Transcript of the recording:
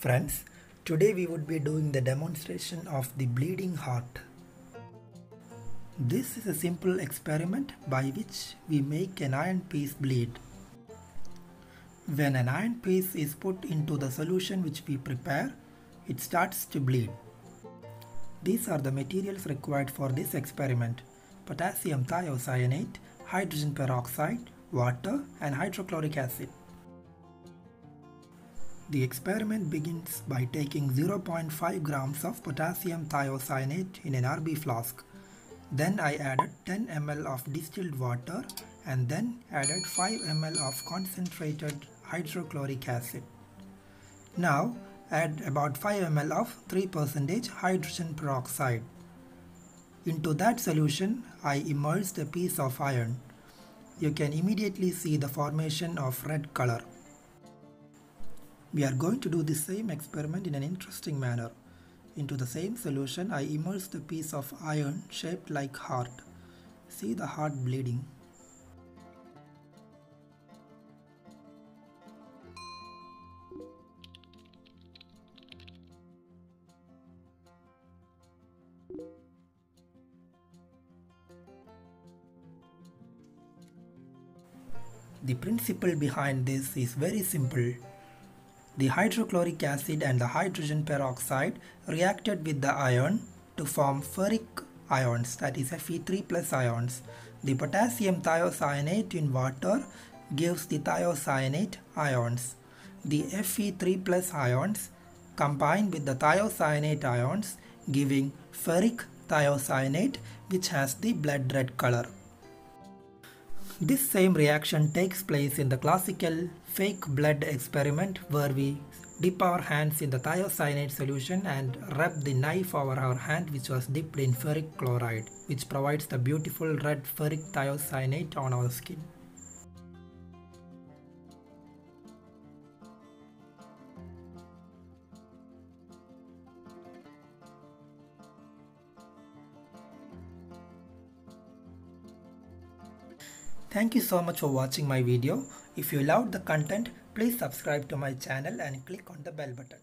Friends, today we would be doing the demonstration of the bleeding heart. This is a simple experiment by which we make an iron piece bleed. When an iron piece is put into the solution which we prepare, it starts to bleed. These are the materials required for this experiment. Potassium thiocyanate, hydrogen peroxide, water and hydrochloric acid. The experiment begins by taking 0.5 grams of potassium thiocyanate in an RB flask. Then I added 10 ml of distilled water and then added 5 ml of concentrated hydrochloric acid. Now add about 5 ml of 3% hydrogen peroxide. Into that solution I immersed a piece of iron. You can immediately see the formation of red color. We are going to do the same experiment in an interesting manner. Into the same solution I immersed a piece of iron shaped like heart. See the heart bleeding. The principle behind this is very simple. The hydrochloric acid and the hydrogen peroxide reacted with the iron to form ferric ions that is Fe3 plus ions. The potassium thiocyanate in water gives the thiocyanate ions. The Fe3 plus ions combine with the thiocyanate ions giving ferric thiocyanate which has the blood red color. This same reaction takes place in the classical fake blood experiment where we dip our hands in the thiocyanate solution and rub the knife over our hand which was dipped in ferric chloride which provides the beautiful red ferric thiocyanate on our skin. Thank you so much for watching my video. If you loved the content, please subscribe to my channel and click on the bell button.